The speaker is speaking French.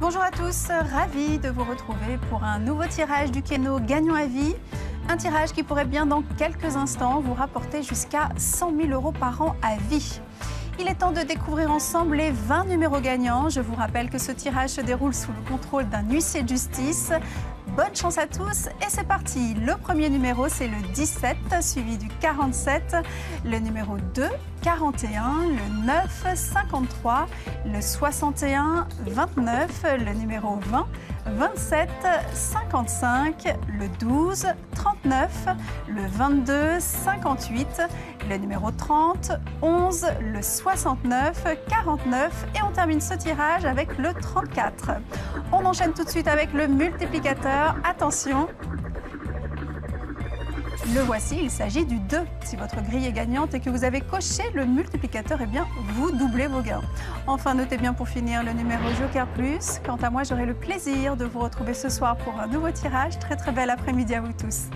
Bonjour à tous, ravi de vous retrouver pour un nouveau tirage du Keno gagnant à vie. Un tirage qui pourrait bien dans quelques instants vous rapporter jusqu'à 100 000 euros par an à vie. Il est temps de découvrir ensemble les 20 numéros gagnants. Je vous rappelle que ce tirage se déroule sous le contrôle d'un huissier de justice. Bonne chance à tous et c'est parti. Le premier numéro c'est le 17 suivi du 47, le numéro 2 41, le 9 53, le 61 29, le numéro 20 27 55, le 12 39, le 22 58, le numéro 30 11, le 69 49 et on termine ce tirage avec le 34. On enchaîne tout de suite avec le multiplicateur. Attention, le voici, il s'agit du 2. Si votre grille est gagnante et que vous avez coché le multiplicateur, eh bien, vous doublez vos gains. Enfin, notez bien pour finir le numéro Joker Plus. Quant à moi, j'aurai le plaisir de vous retrouver ce soir pour un nouveau tirage. Très très bel après-midi à vous tous.